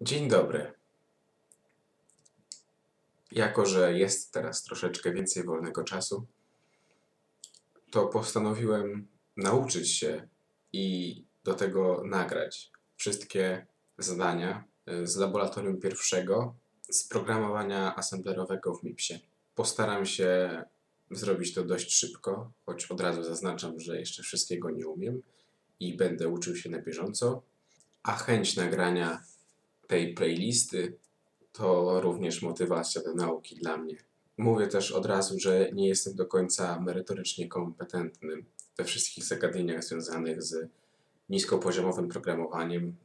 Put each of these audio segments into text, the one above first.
Dzień dobry. Jako, że jest teraz troszeczkę więcej wolnego czasu, to postanowiłem nauczyć się i do tego nagrać wszystkie zadania y, z laboratorium pierwszego z programowania assemblerowego w MIPSie. Postaram się zrobić to dość szybko, choć od razu zaznaczam, że jeszcze wszystkiego nie umiem i będę uczył się na bieżąco, a chęć nagrania tej playlisty to również motywacja do nauki dla mnie. Mówię też od razu, że nie jestem do końca merytorycznie kompetentny we wszystkich zagadnieniach związanych z niskopoziomowym programowaniem,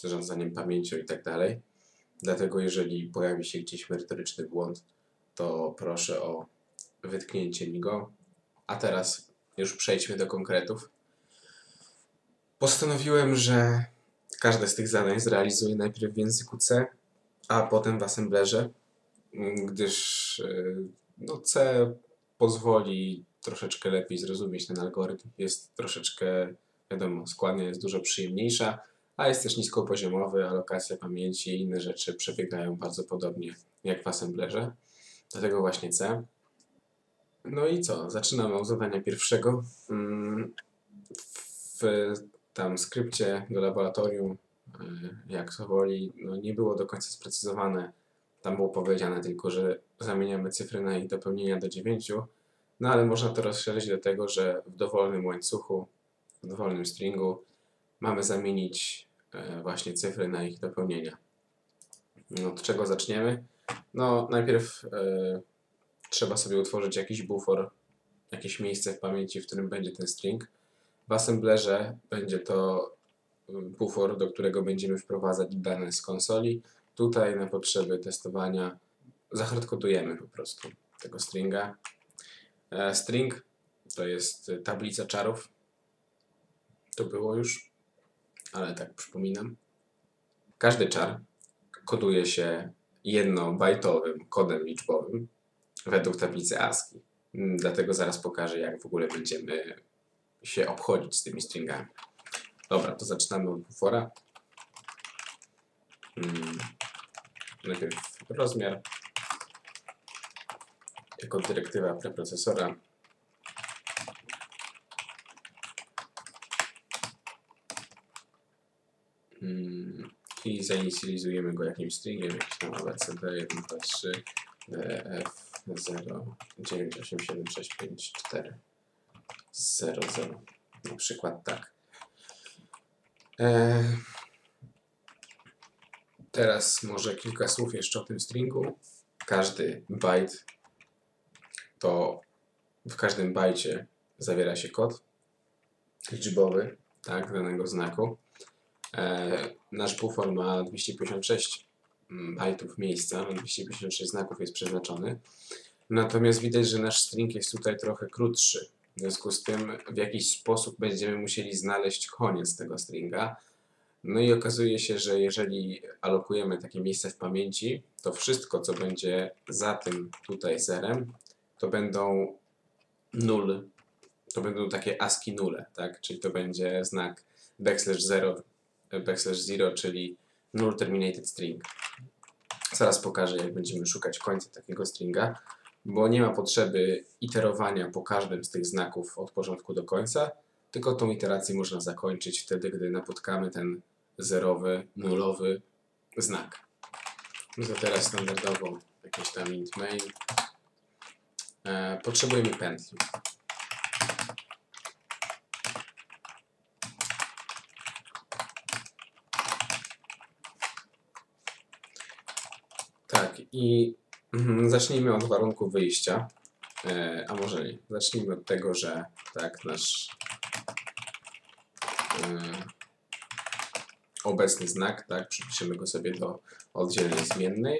zarządzaniem pamięcią itd. Dlatego jeżeli pojawi się gdzieś merytoryczny błąd, to proszę o wytknięcie mi go. A teraz już przejdźmy do konkretów. Postanowiłem, że każde z tych zadań zrealizuję najpierw w języku C, a potem w assemblerze, mm, gdyż y, no, C pozwoli troszeczkę lepiej zrozumieć ten algorytm. Jest troszeczkę, wiadomo, składnia jest dużo przyjemniejsza, a jest też niskopoziomowy, alokacja pamięci i inne rzeczy przebiegają bardzo podobnie jak w assemblerze. Dlatego właśnie C. No i co? Zaczynamy od zadania pierwszego. Mm, W tam skrypcie do laboratorium, y, jak to woli, no nie było do końca sprecyzowane. Tam było powiedziane tylko, że zamieniamy cyfry na ich dopełnienia do 9, no ale można to rozszerzyć do tego, że w dowolnym łańcuchu, w dowolnym stringu mamy zamienić e, właśnie cyfry na ich dopełnienia. No, od czego zaczniemy? No, najpierw e, trzeba sobie utworzyć jakiś bufor, jakieś miejsce w pamięci, w którym będzie ten string. W assemblerze będzie to bufor, do którego będziemy wprowadzać dane z konsoli. Tutaj na potrzeby testowania zahardkodujemy po prostu tego stringa. E, String to jest tablica czarów. To było już, ale tak przypominam. Każdy czar koduje się jednobajtowym kodem liczbowym według tablicy ASCII. Mm, Dlatego zaraz pokażę, jak w ogóle będziemy się obchodzić z tymi stringami. Dobra, to zaczynamy od bufora. Mm, Najpierw rozmiar jako dyrektywa preprocesora. Mm, I zainicjalizujemy go jakimś stringiem, jakiś tam abcd 1, 2, 3, df 0, 9, 8, 7, 6, 5, 4. 0, 0. Na przykład tak. E, teraz może kilka słów jeszcze o tym stringu. Każdy byte to w każdym bajcie zawiera się kod liczbowy tak, danego znaku. E, nasz bufor ma 256 bajtów miejsca, na 256 znaków jest przeznaczony. Natomiast widać, że nasz string jest tutaj trochę krótszy. W związku z tym w jakiś sposób będziemy musieli znaleźć koniec tego stringa. No i okazuje się, że jeżeli alokujemy takie miejsce w pamięci, to wszystko, co będzie za tym tutaj zerem, to będą nul, to będą takie ASCII nule, tak? Czyli to będzie znak backslash 0, backslash 0, czyli null terminated string. Zaraz pokażę, jak będziemy szukać końca takiego stringa bo nie ma potrzeby iterowania po każdym z tych znaków od początku do końca, tylko tą iterację można zakończyć wtedy, gdy napotkamy ten zerowy, nulowy znak. No to teraz standardowo jakieś tam int main. E, potrzebujemy pętli. Tak, i Zacznijmy od warunku wyjścia. E, a może nie. Zacznijmy od tego, że tak, nasz e, obecny znak, tak, przypiszemy go sobie do oddzielnej zmiennej.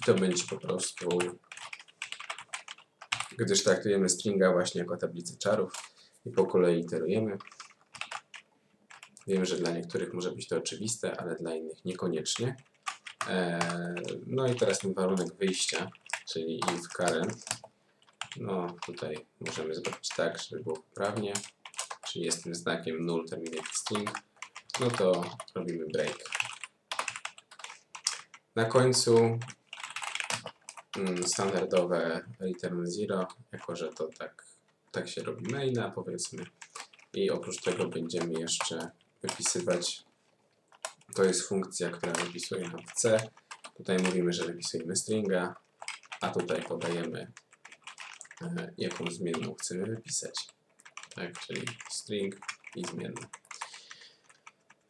I to będzie po prostu, gdyż traktujemy stringa właśnie jako tablicę czarów i po kolei iterujemy. Wiem, że dla niektórych może być to oczywiste, ale dla innych niekoniecznie. E, No i teraz ten warunek wyjścia, czyli if current. No tutaj możemy zrobić tak, żeby było poprawnie, czyli jest tym znakiem null terminated string. No to robimy break. Na końcu mm, standardowe return zero, jako że to tak, tak się robi maila powiedzmy. I oprócz tego będziemy jeszcze wypisywać, to jest funkcja, która wypisuje nam C. Tutaj mówimy, że wypisujemy stringa, a tutaj podajemy e, jaką zmienną chcemy wypisać. Tak, czyli string i zmienna.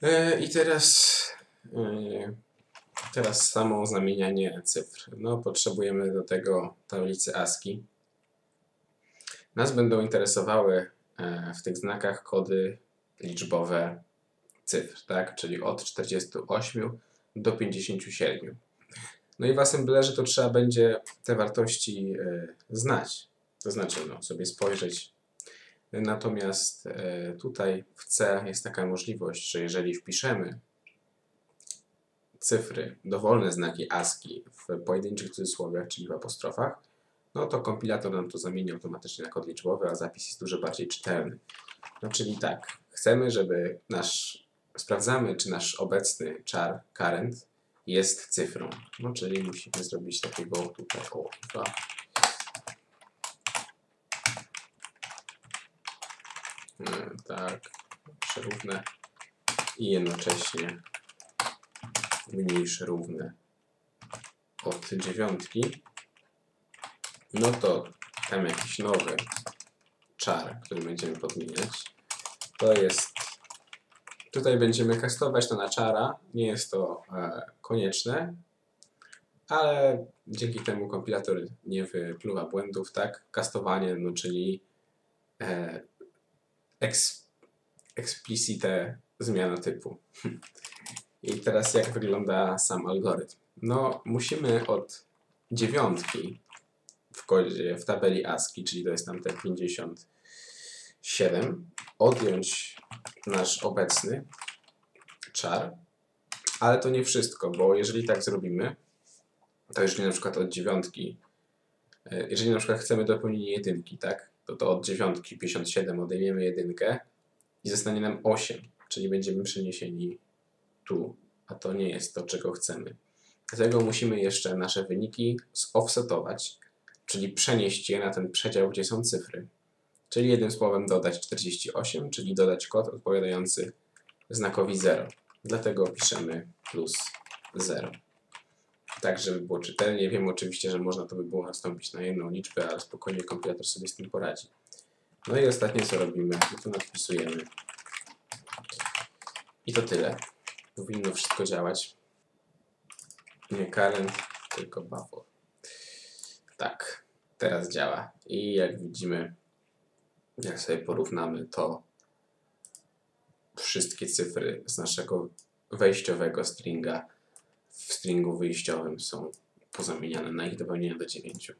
E, I teraz, e, teraz samo zamienianie cyfr. No, potrzebujemy do tego tablicy ASCII. Nas będą interesowały w tych znakach kody liczbowe cyfr, tak? czyli od 48 do 57. No i w assemblerze to trzeba będzie te wartości e, znać, to znaczy no, sobie spojrzeć. Natomiast e, tutaj w C jest taka możliwość, że jeżeli wpiszemy cyfry, dowolne znaki ASCII w pojedynczych cudzysłowiach, czyli w apostrofach, no to kompilator nam to zamieni automatycznie na kod liczbowy, a zapis jest dużo bardziej czytelny. No czyli tak, chcemy, żeby nasz, sprawdzamy, czy nasz obecny char, current, jest cyfrą. No czyli musimy zrobić takiego tutaj o, dwa. Hmm, tak, przerówne i jednocześnie mniejsze równe od dziewiątki, no to tam jakiś nowy czar, który będziemy podmieniać. To jest, tutaj będziemy kastować to na czara, nie jest to e, konieczne, ale dzięki temu kompilator nie wypluwa błędów, tak? Kastowanie, no czyli e, eks, explicite zmiana typu. I teraz jak wygląda sam algorytm? No, musimy od dziewiątki w kodzie, w tabeli ASCII, czyli to jest tam te 57, odjąć nasz obecny czar, ale to nie wszystko, bo jeżeli tak zrobimy, to jeżeli na przykład od dziewiątki, e, jeżeli na przykład chcemy dopełnienie jedynki, tak, to to od dziewiątki 57 odejmiemy jedynkę i zostanie nam 8, czyli będziemy przeniesieni tu, a to nie jest to, czego chcemy. Dlatego musimy jeszcze nasze wyniki zoffsetować, czyli przenieść je na ten przedział, gdzie są cyfry. Czyli jednym słowem dodać 48, czyli dodać kod odpowiadający znakowi 0. Dlatego piszemy plus 0. Tak, żeby było czytelnie. Wiem oczywiście, że można to by było nastąpić na jedną liczbę, ale spokojnie kompilator sobie z tym poradzi. No i ostatnie co robimy, no to nadpisujemy. I to tyle. Powinno wszystko działać. Nie current, tylko buffer. Tak, teraz działa. I jak widzimy, jak sobie porównamy, to wszystkie cyfry z naszego wejściowego stringa w stringu wyjściowym są pozamieniane na ich dopełnienie do 9.